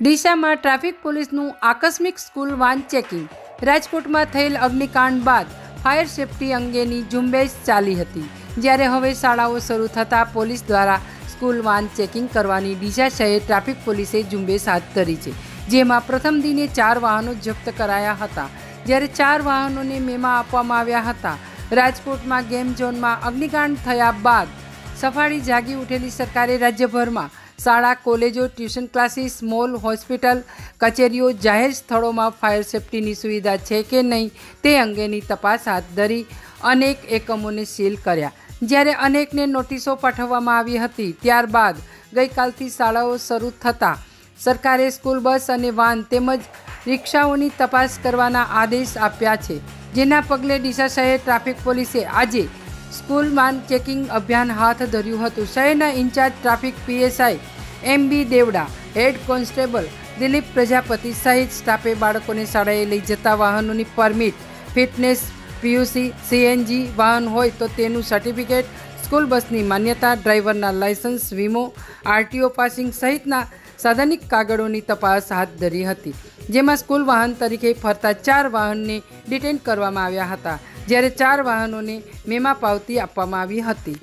ડીસામાં traffic પોલીસનું આકસ્મિક school van checking. રાજકોટમાં થયેલ અગ્નિકાંડ બાદ ફાયર સેફટી અંગેની ઝુંબેશ ચાલી હતી. જ્યારે હવે શાળાઓ શરૂ થતાં પોલીસ દ્વારા સ્કૂલ વાન ચેકિંગ કરવાની ડીસા શહેર ટ્રાફિક પોલીસે ઝુંબેશ હાથ ધરી છે, જેમાં પ્રથમ દિને ચાર વાહનો જપ્ત કરાયા હતા. જ્યારે ચાર વાહનોને મેમાં આપવામાં આવ્યા હતા. રાજકોટમાં ગેમ ઝોનમાં અગ્નિકાંડ થયા બાદ સફાળી જાગી ઉઠેલી સરકારે રાજ્યભરમાં શાળા, કોલેજો, ટ્યુશન ક્લાસીસ, મોલ, હોસ્પિટલ, કચેરીઓ, જાહેર સ્થળોમાં ફાયર સેફટીની સુવિધા છે કે નહીં તે અંગેની તપાસ હાથ ધરી અનેક એકમોને સીલ કર્યા. જ્યારે અનેકને નોટિસો પાઠવવામાં આવી હતી, ત્યારબાદ ગઈકાલથી શાળાઓ શરૂ થતાં સરકારે સ્કૂલ બસ અને વાન તેમજ રિક્ષાઓની તપાસ કરવાના આદેશ આપ્યા છે. જેના પગલે ડીસા શહેર ટ્રાફિક પોલીસે આજે સ્કૂલ વાન ચેકિંગ અભિયાન હાથ ધર્યું હતું. શહેરના incharge traffic PSI M B Devda, head constable Dilip Prajapati સહિત સ્ટાફે બાળકોને શાળાએ લઈ જતા વાહનોની પરમિટ, ફિટનેસ પીયુસી, સીએનજી વાહન હોય તો તેનું સર્ટિફિકેટ, સ્કૂલ બસની માન્યતા, ડ્રાઈવરના લાયસન્સ, વીમો, આરટીઓ પાસિંગ સહિતના સાધનિક કાગળોની તપાસ હાથ ધરી હતી, જેમાં સ્કૂલ વાહન તરીકે ફરતા ચાર વાહનને ડિટેન કરવામાં આવ્યા હતા, જ્યારે ચાર વાહનોને મેમા પાવતી આપવામાં આવી હતી.